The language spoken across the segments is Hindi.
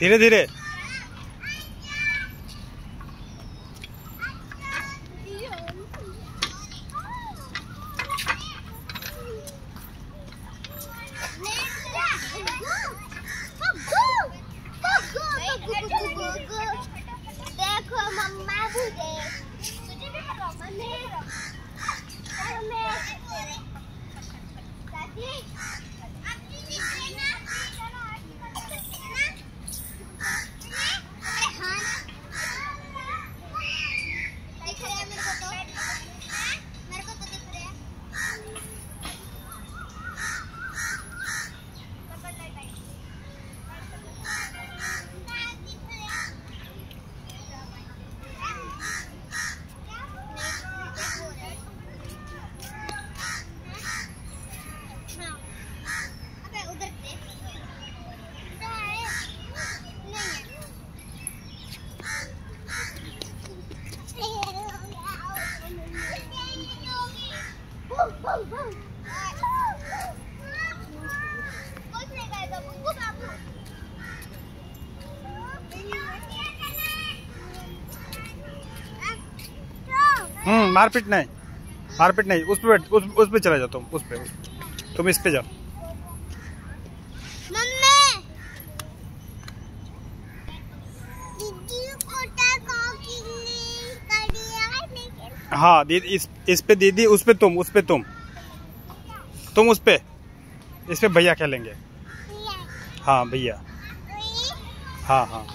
धीरे धीरे हम्म मारपीट नहीं। मारपीट नहीं। उस पे बैठ, उस उस पे चला जाओ तुम, उस पे तुम इस पे जाओ। हाँ दीदी इस इस पे दीदी, उस पे तुम, उस पे तुम। तुम उस पे। इस पे भैया खेलेंगे। हाँ भैया। हाँ हाँ।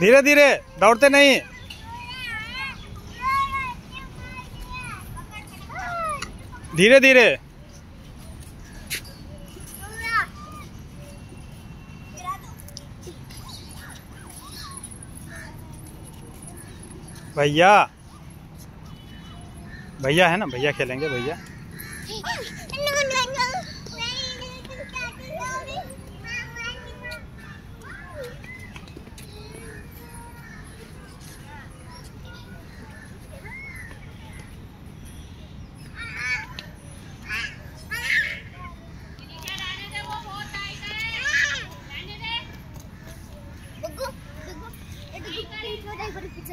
धीरे धीरे दौड़ते नहीं। धीरे धीरे। भैया। भैया है ना? भैया खेलेंगे भैया।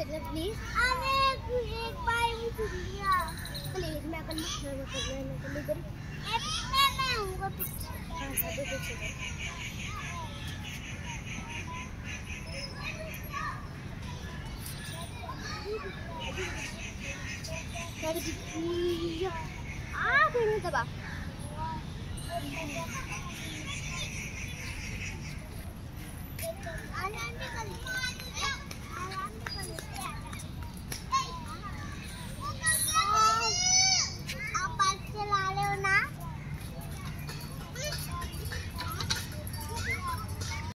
प्लीज़ अरे एक बार मुझे दिया प्लीज़ मैं कल लिख मैं कल मैं कल इधर एक मैं मैं आऊँगा पीछे। हाँ सब पीछे आ फिर दबा।